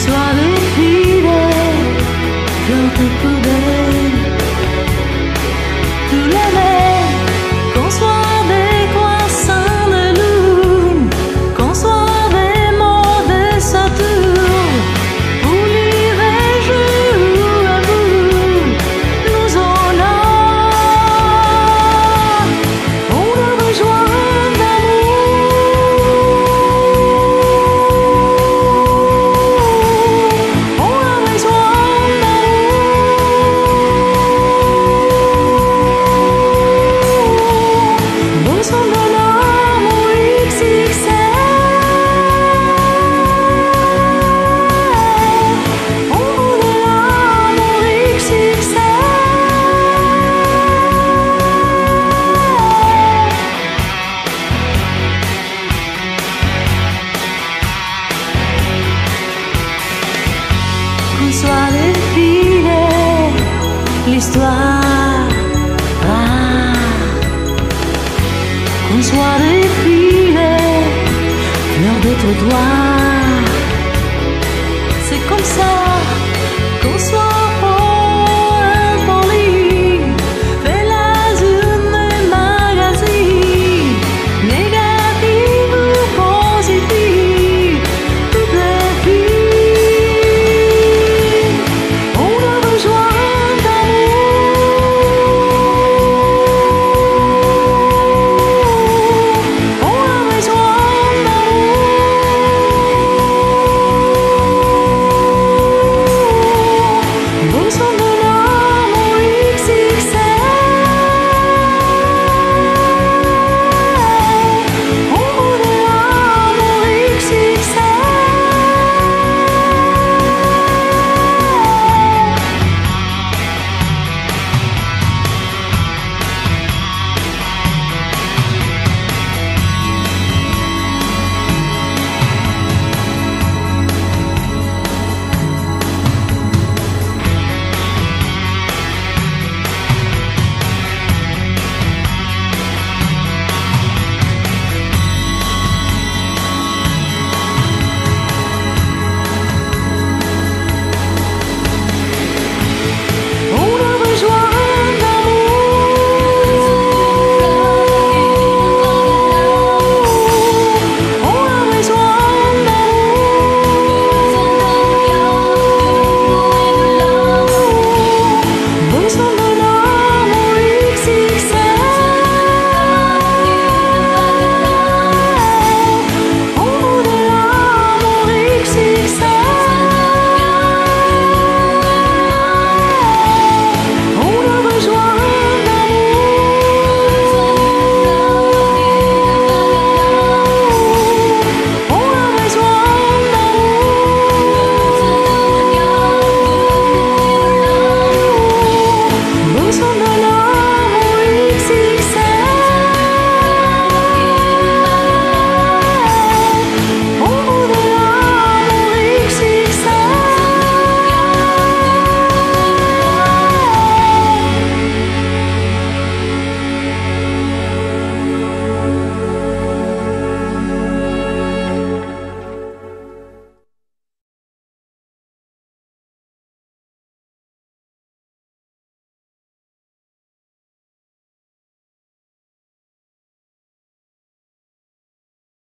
soirée fidèle, quand tu pouvais. L'histoire va qu'on soit des filets, fleurs de trottoir.